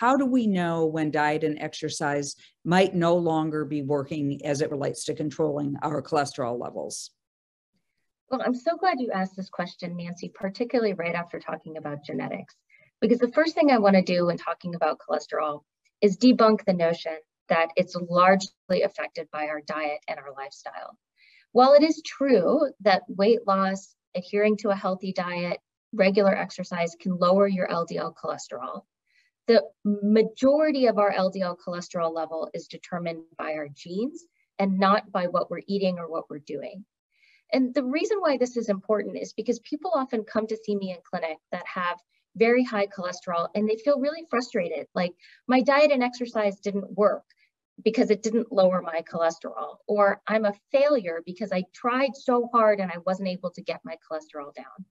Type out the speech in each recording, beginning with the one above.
how do we know when diet and exercise might no longer be working as it relates to controlling our cholesterol levels? Well, I'm so glad you asked this question, Nancy, particularly right after talking about genetics. Because the first thing I want to do when talking about cholesterol is debunk the notion that it's largely affected by our diet and our lifestyle. While it is true that weight loss, adhering to a healthy diet, regular exercise can lower your LDL cholesterol, the majority of our LDL cholesterol level is determined by our genes and not by what we're eating or what we're doing. And the reason why this is important is because people often come to see me in clinic that have very high cholesterol and they feel really frustrated. Like my diet and exercise didn't work because it didn't lower my cholesterol, or I'm a failure because I tried so hard and I wasn't able to get my cholesterol down.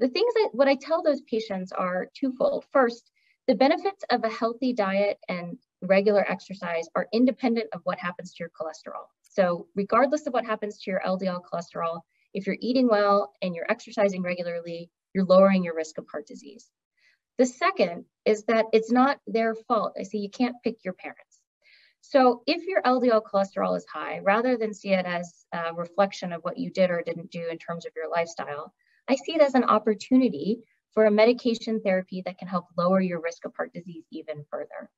The things that what I tell those patients are twofold. First, the benefits of a healthy diet and regular exercise are independent of what happens to your cholesterol. So regardless of what happens to your LDL cholesterol, if you're eating well and you're exercising regularly, you're lowering your risk of heart disease. The second is that it's not their fault. I say you can't pick your parents. So if your LDL cholesterol is high, rather than see it as a reflection of what you did or didn't do in terms of your lifestyle, I see it as an opportunity for a medication therapy that can help lower your risk of heart disease even further.